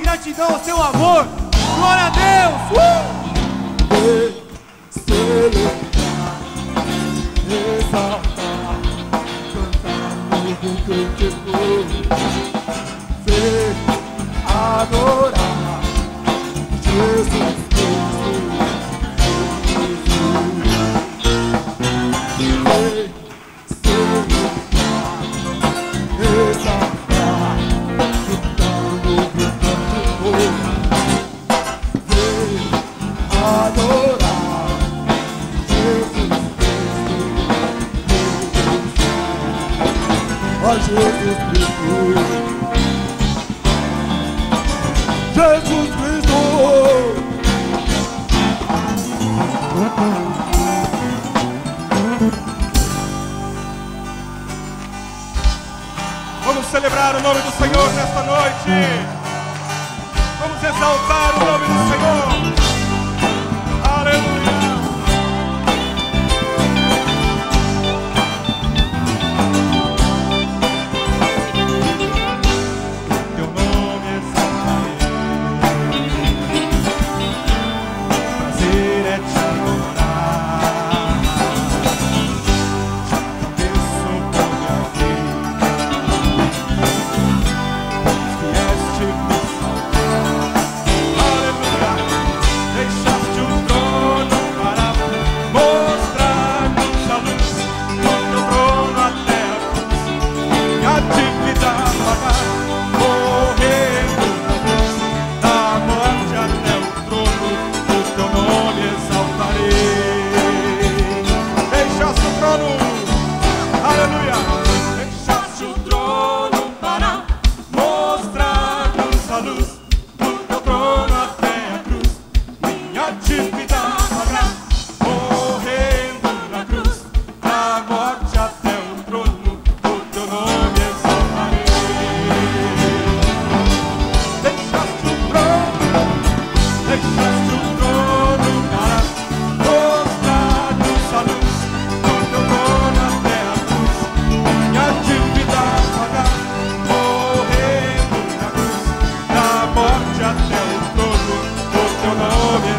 gratidão, ao seu amor. Glória a Deus! Uh! celebrar, exaltar, cantar novo cântico, Jesus Cristo. Jesus Cristo. Vamos celebrar o nome do Senhor nesta noite. Vamos exaltar o nome do Senhor. teu nome